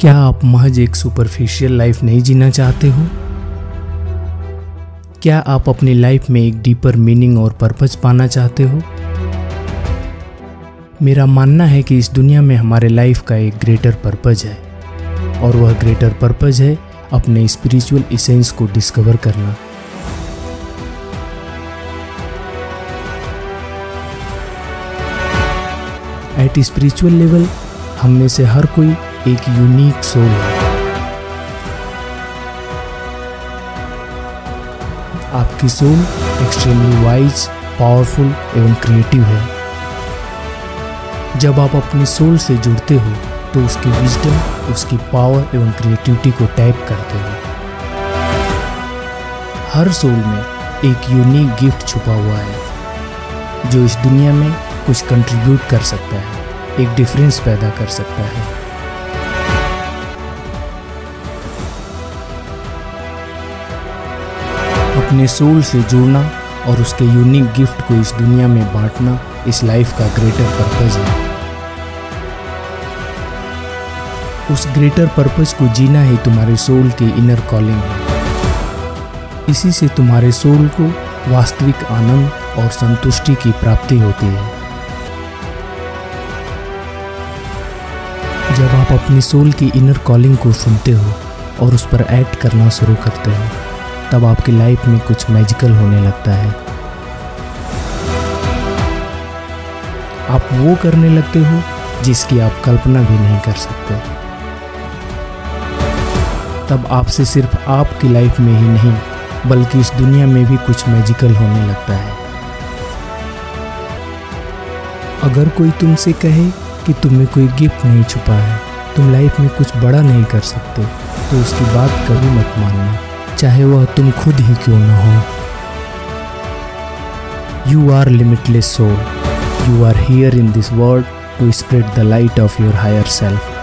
क्या आप महज एक सुपरफिशियल लाइफ नहीं जीना चाहते हो? क्या आप अपनी लाइफ में एक डीपर मीनिंग और पर्पज पाना चाहते हो? मेरा मानना है कि इस दुनिया में हमारे लाइफ का एक ग्रेटर पर्पज है, और वह ग्रेटर पर्पज है अपने स्पिरिचुअल इसेंस को डिस्कवर करना। एट स्पिरिचुअल लेवल हम में से हर कोई एक यूनिक सोल है। आपकी सोल एक्सट्रीमली वाइज पावरफुल एवं क्रिएटिव है। जब आप अपनी सोल से जुड़ते हो तो उसकी विजडम उसकी पावर एवं क्रिएटिविटी को टैप करते हो। हर सोल में एक यूनिक गिफ्ट छुपा हुआ है, जो इस दुनिया में कुछ कंट्रीब्यूट कर सकता है, एक डिफरेंस पैदा कर सकता है। अपने सोल से जुड़ना और उसके यूनिक गिफ्ट को इस दुनिया में बांटना, इस लाइफ का ग्रेटर पर्पज है। उस ग्रेटर पर्पज को जीना ही तुम्हारे सोल की इनर कॉलिंग है। इसी से तुम्हारे सोल को वास्तविक आनंद और संतुष्टि की प्राप्ति होती है। जब आप अपनी सोल की इनर कॉलिंग को सुनते हो और उस पर एक्ट करना शुरू करते हो, तब आपकी लाइफ में कुछ मैजिकल होने लगता है। आप वो करने लगते हो जिसकी आप कल्पना भी नहीं कर सकते। तब आपसे सिर्फ़ आपकी लाइफ में ही नहीं, बल्कि इस दुनिया में भी कुछ मैजिकल होने लगता है। अगर कोई तुमसे कहे कि तुम में कोई गिफ्ट नहीं छुपा है। तुम लाइफ में कुछ बड़ा नहीं कर सकते। तो उसकी बात कभी मत मानना। चाहे वह तुम खुद ही क्यों न हो। You are limitless soul you are here in this world to spread the light of your higher self